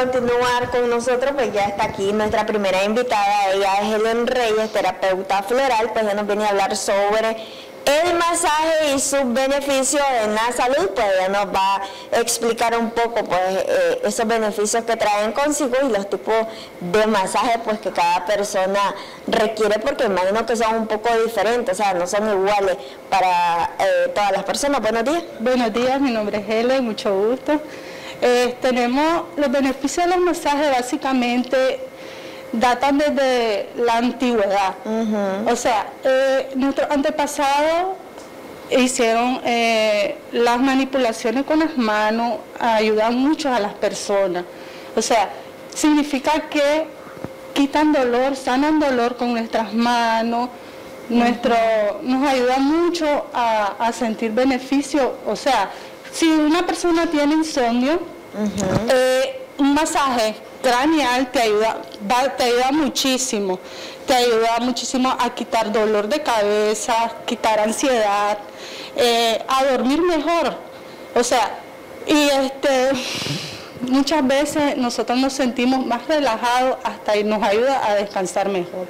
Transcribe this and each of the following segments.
Continuar con nosotros, pues ya está aquí nuestra primera invitada, ella es Helen Reyes, terapeuta floral, pues ya nos viene a hablar sobre el masaje y sus beneficios en la salud, pues ella nos va a explicar un poco pues eh, esos beneficios que traen consigo y los tipos de masaje pues que cada persona requiere porque imagino que son un poco diferentes, o sea, no son iguales para eh, todas las personas. Buenos días. Buenos días, mi nombre es Helen, mucho gusto. Eh, tenemos los beneficios de los masajes básicamente datan desde la antigüedad. O sea, eh, nuestros antepasados hicieron eh, las manipulaciones con las manos, ayudan mucho a las personas. O sea, significa que quitan dolor, sanan dolor con nuestras manos, nuestro, nos ayuda mucho a, a sentir beneficio. O sea, si una persona tiene insomnio, eh, un masaje craneal te ayuda, te ayuda muchísimo. Te ayuda muchísimo a quitar dolor de cabeza, quitar ansiedad, eh, a dormir mejor. O sea, y este muchas veces nosotros nos sentimos más relajados hasta y nos ayuda a descansar mejor.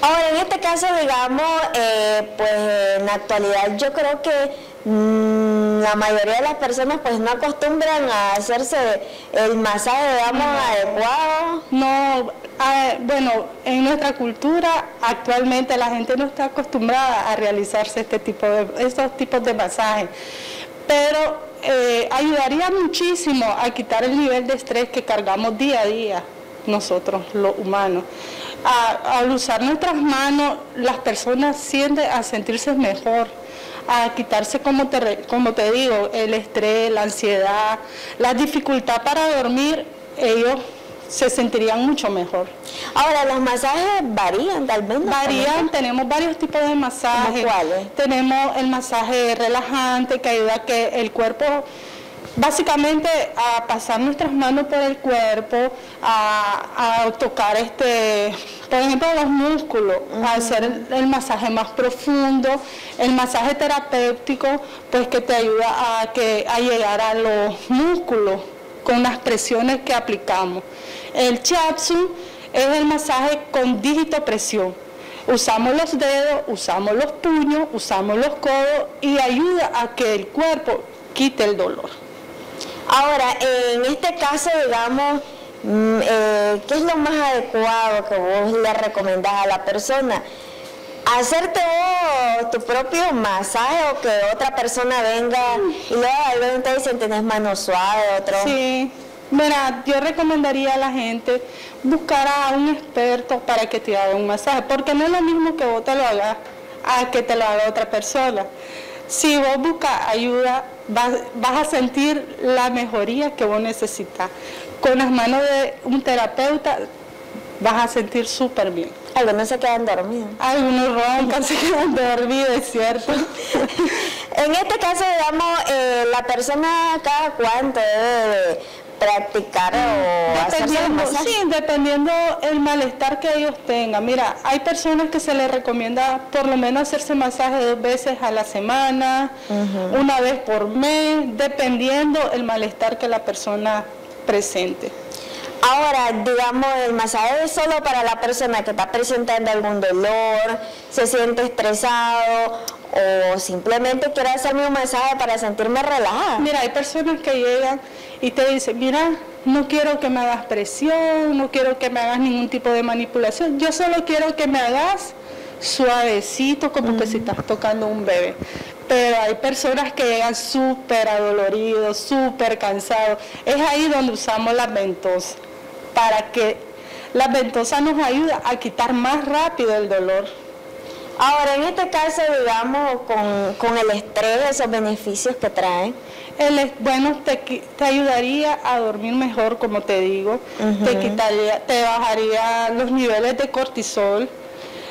Ahora, en este caso, digamos, eh, pues en la actualidad yo creo que la mayoría de las personas pues no acostumbran a hacerse el masaje, digamos, adecuado. No, bueno, en nuestra cultura actualmente la gente no está acostumbrada a realizarse este tipo de, estos tipos de masajes, pero eh, ayudaría muchísimo a quitar el nivel de estrés que cargamos día a día nosotros, los humanos. al usar nuestras manos, las personas sienten a sentirse mejor a quitarse, como te, como te digo, el estrés, la ansiedad, la dificultad para dormir, ellos se sentirían mucho mejor. Ahora, los masajes varían tal vez. Varían, tenemos varios tipos de masajes. ¿Cuáles? Tenemos el masaje relajante que ayuda a que el cuerpo básicamente a pasar nuestras manos por el cuerpo, a, tocar este, por ejemplo los músculos, a hacer el, masaje más profundo, el masaje terapéutico, pues que te ayuda a que a llegar a los músculos con las presiones que aplicamos. El chapsu es el masaje con dígito presión. Usamos los dedos, usamos los puños, usamos los codos y ayuda a que el cuerpo quite el dolor. Ahora, en este caso, digamos, mm, eh, ¿qué es lo más adecuado que vos le recomendás a la persona? ¿Hacerte vos tu propio masaje o que otra persona venga y luego te dicen tenés mano suave, otro? Sí. Mira, yo recomendaría a la gente buscar a un experto para que te haga un masaje, porque no es lo mismo que vos te lo hagas a que te lo haga otra persona. Si vos buscas ayuda, vas, a sentir la mejoría que vos necesitas. Con las manos de un terapeuta vas a sentir súper bien. Algunos se quedan dormidos. Algunos roncan, se quedan dormidos, es cierto. en este caso, digamos, eh, la persona cada cuánto debe practicar o dependiendo, Sí, dependiendo el malestar que ellos tengan. Mira, hay personas que se les recomienda por lo menos hacerse masaje dos veces a la semana, una vez por mes, dependiendo el malestar que la persona presente. Ahora, digamos, el masaje es solo para la persona que está presentando algún dolor, se siente estresado o simplemente quiere hacerme un masaje para sentirme relajada. Mira, hay personas que llegan y te dicen, mira, no quiero que me hagas presión, no quiero que me hagas ningún tipo de manipulación, yo solo quiero que me hagas suavecito como que si estás tocando un bebé. Pero hay personas que llegan súper adoloridos, súper cansados. Es ahí donde usamos las ventosas, para que las ventosas nos ayuda a quitar más rápido el dolor. Ahora, en este caso, digamos, con, con el estrés, esos beneficios que traen, el, bueno, te, te, ayudaría a dormir mejor, como te digo, te quitaría, te bajaría los niveles de cortisol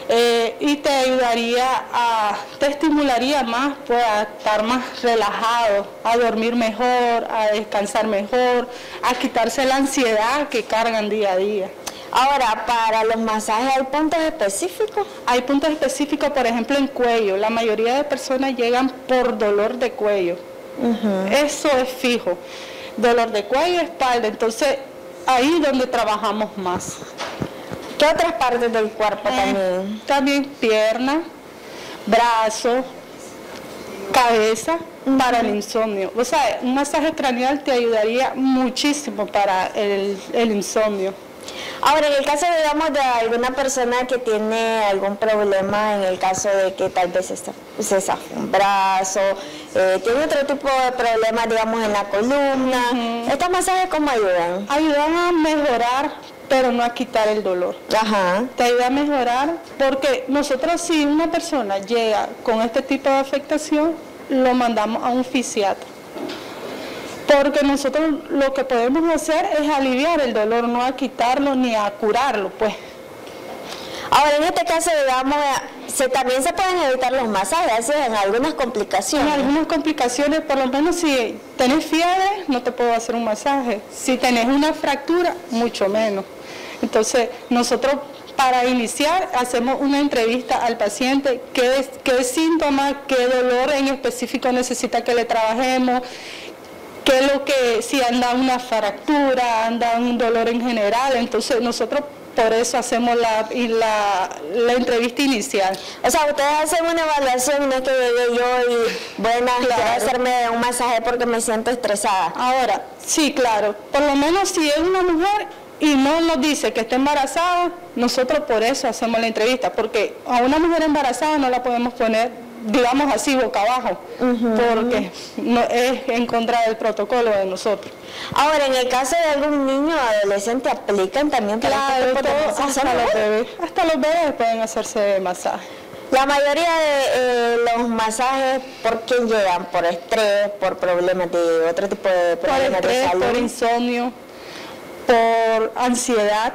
eh, y te ayudaría a, te estimularía más pues, a estar más relajado, a dormir mejor, a descansar mejor, a quitarse la ansiedad que cargan día a día. Ahora, para los masajes, ¿hay puntos específicos? Hay puntos específicos, por ejemplo, en cuello. La mayoría de personas llegan por dolor de cuello eso es fijo. dolor de cuello, espalda. Entonces, ahí es donde trabajamos más. ¿Qué otras partes del cuerpo Eh, también? También pierna, brazo, cabeza para el insomnio. O sea, un masaje craneal te ayudaría muchísimo para el, el insomnio. Ahora, en el caso, digamos, de alguna persona que tiene algún problema, en el caso de que tal vez se zafa un brazo, eh, tiene otro tipo de problemas, digamos, en la columna, ¿estos masajes cómo ayudan? Ayudan a mejorar, pero no a quitar el dolor. Ajá. Te ayuda a mejorar porque nosotros si una persona llega con este tipo de afectación, lo mandamos a un fisiatra. Porque nosotros lo que podemos hacer es aliviar el dolor, no a quitarlo ni a curarlo, pues. Ahora, en este caso, digamos, se, también se pueden evitar los masajes, en algunas En complicaciones. algunas complicaciones, por lo menos si tenés fiebre, no te puedo hacer un masaje. Si tenés una fractura, mucho menos. Entonces, nosotros para iniciar hacemos una entrevista al paciente, qué, es- qué síntomas, qué dolor en específico necesita que le trabajemos, qué es lo que, si anda una fractura, anda un dolor en general. Entonces, nosotros por eso hacemos la, y la, la entrevista inicial. O sea, ustedes hacen una evaluación, no es que llegue yo y, bueno, quiero Claro. hacerme un masaje porque me siento estresada. Ahora, sí, claro. Por lo menos si es una mujer y no nos dice que está embarazada, nosotros por eso hacemos la entrevista, porque a una mujer embarazada no la podemos poner, digamos así, boca abajo, porque no, es en contra del protocolo de nosotros. Ahora, en el caso de algún niño o adolescente, ¿aplican también para Claro, este tipo de todo- hasta los bebés, hasta los bebés pueden hacerse masaje. La mayoría de eh, los masajes, ¿por qué llegan? ¿Por estrés? ¿Por problemas de otro tipo de Por problemas de estrés, salud? por insomnio, por ansiedad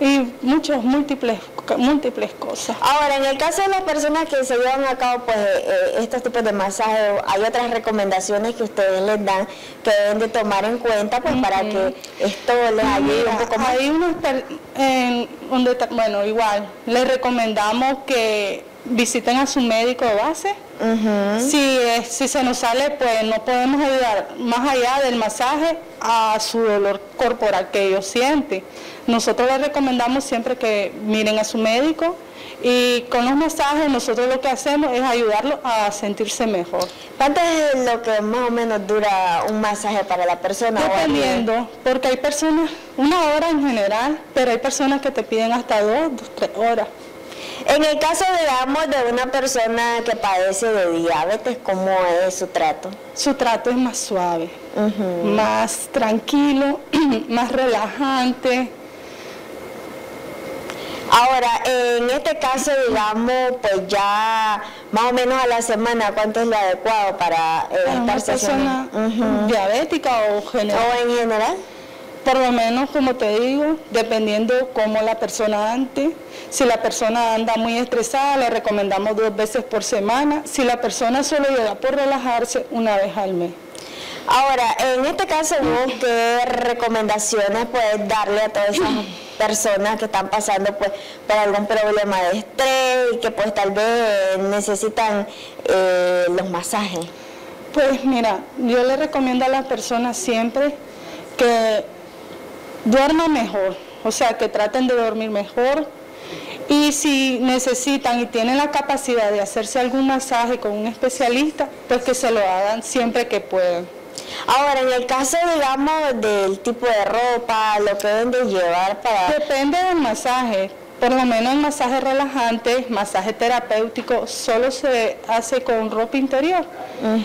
y muchas múltiples, múltiples cosas. Ahora, en el caso de las personas que se llevan a cabo pues, eh, eh, estos tipos de masajes, hay otras recomendaciones que ustedes les dan que deben de tomar en cuenta pues, para que esto les ayude un poco más. hay unos en donde bueno igual les recomendamos que visiten a su médico de base si es- si se nos sale pues no podemos ayudar más allá del masaje a su dolor corporal que ellos sienten nosotros les recomendamos siempre que miren a su médico y con los masajes nosotros lo que hacemos es ayudarlos a sentirse mejor ¿Cuánto es lo que más o menos dura un masaje para la persona? Dependiendo, porque hay personas, una hora en general, pero hay personas que te piden hasta dos, dos, tres horas. En el caso, digamos, de una persona que padece de diabetes, ¿cómo es su trato? Su trato es más suave, más tranquilo, más relajante. Ahora, en este caso, digamos, pues ya más o menos a la semana, ¿cuánto es lo adecuado para eh, Para una estar persona diabética o general. ¿O en general? Por lo menos, como te digo, dependiendo cómo la persona ande. Si la persona anda muy estresada, le recomendamos dos veces por semana. Si la persona solo llega por relajarse, una vez al mes. Ahora, en este caso, ¿vos qué recomendaciones puedes darle a todas esas personas que están pasando pues por algún problema de estrés y que pues tal vez necesitan eh, los masajes? Pues mira, yo le recomiendo a las personas siempre que duerman mejor, o sea, que traten de dormir mejor. Y si necesitan y tienen la capacidad de hacerse algún masaje con un especialista, pues que se lo hagan siempre que puedan. Ahora, en el caso, digamos, del tipo de ropa, lo que deben de llevar para... Depende del masaje. Por lo menos el masaje relajante, masaje terapéutico, solo se hace con ropa interior.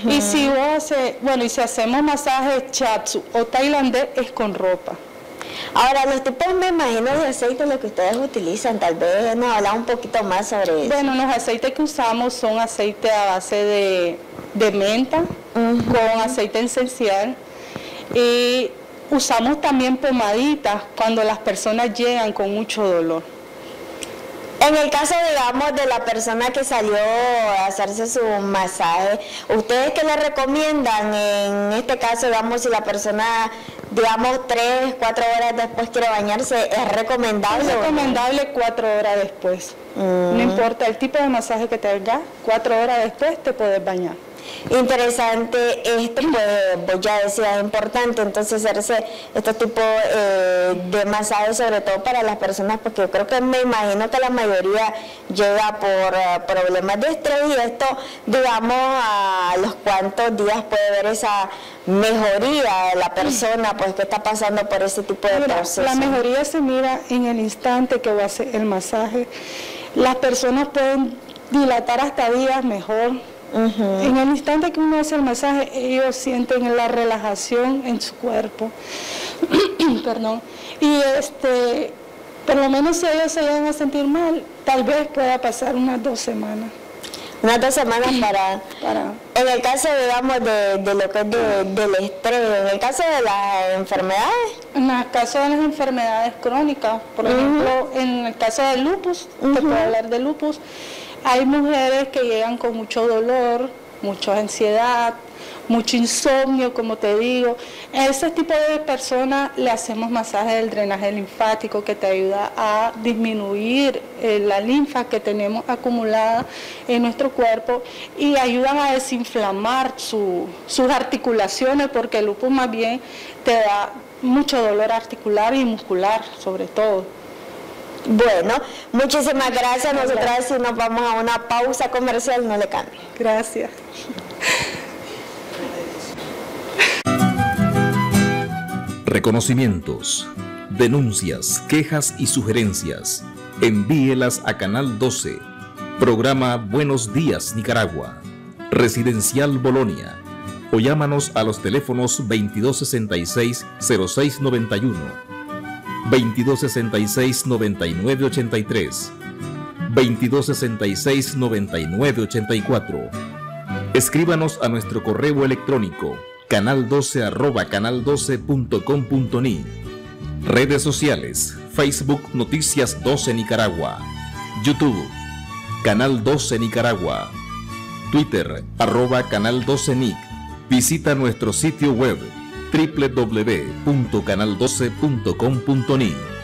Y si vos hace, bueno, y si hacemos masaje chatsu o tailandés, es con ropa. Ahora, los tipos, me imagino, de aceite, lo que ustedes utilizan, tal vez nos habla un poquito más sobre eso. Bueno, los aceites que usamos son aceites a base de, de menta con aceite esencial y usamos también pomaditas cuando las personas llegan con mucho dolor. En el caso, digamos, de la persona que salió a hacerse su masaje, ¿ustedes qué le recomiendan? En este caso, digamos, si la persona, digamos, tres, cuatro horas después quiere bañarse, ¿es recomendable? Es recomendable cuatro horas después. No importa el tipo de masaje que te hagas, cuatro horas después te puedes bañar. Interesante esto, pues ya decías, es importante entonces hacerse este tipo eh, de masajes, sobre todo para las personas, porque yo creo que me imagino que la mayoría llega por eh, problemas de estrés y esto, digamos, a los cuantos días puede ver esa mejoría de la persona, pues que está pasando por ese tipo de proceso. La mejoría se mira en el instante que va a hacer el masaje. Las personas pueden dilatar hasta días mejor. En el instante que uno hace el masaje, ellos sienten la relajación en su cuerpo. Perdón. Y este, por lo menos si ellos se llegan a sentir mal, tal vez pueda pasar unas dos semanas. Unas dos semanas para, para... En el caso, digamos, de, lo que es del estrés, en el caso de las enfermedades. En el caso de las enfermedades crónicas, por ejemplo, en el caso del lupus, te puedo hablar de lupus, hay mujeres que llegan con mucho dolor, mucha ansiedad, mucho insomnio, como te digo. A ese tipo de personas le hacemos masaje del drenaje linfático que te ayuda a disminuir eh, la linfa que tenemos acumulada en nuestro cuerpo y ayudan a desinflamar sus articulaciones porque el lupus más bien te da mucho dolor articular y muscular sobre todo. Bueno, muchísimas gracias. Nosotras si nos vamos a una pausa comercial, no le cambie. Gracias. Reconocimientos, denuncias, quejas y sugerencias. Envíelas a Canal 12. Programa Buenos Días Nicaragua. Residencial Bolonia. O llámanos a los teléfonos 2266-0691 2266-9983, 2266-9984. Escríbanos a nuestro correo electrónico canal12 arroba canal12.com.ni. Redes sociales, Facebook Noticias 12 Nicaragua, YouTube, Canal 12 Nicaragua, Twitter arroba Canal 12 Nic. Visita nuestro sitio web www.canal12.com.ni